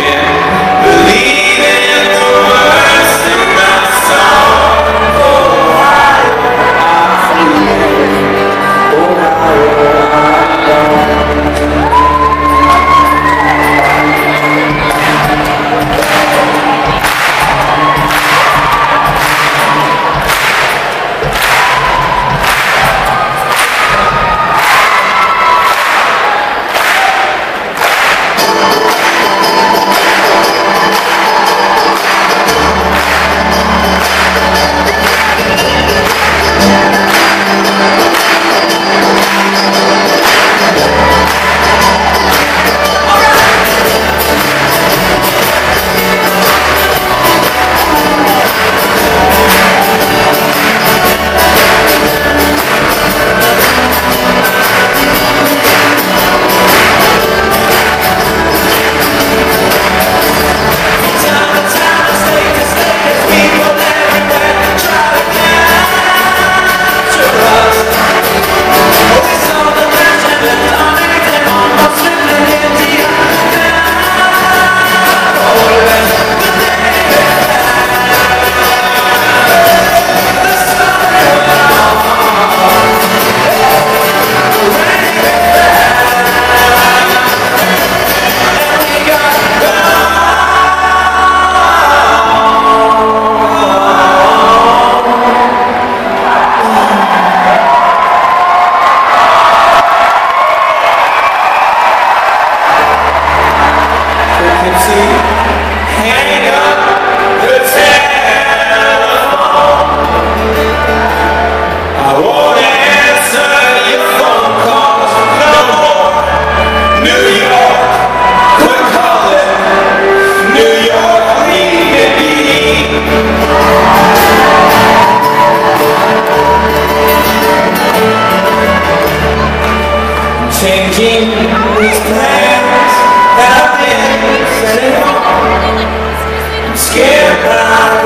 been Pode ser.